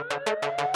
This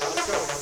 Let's go.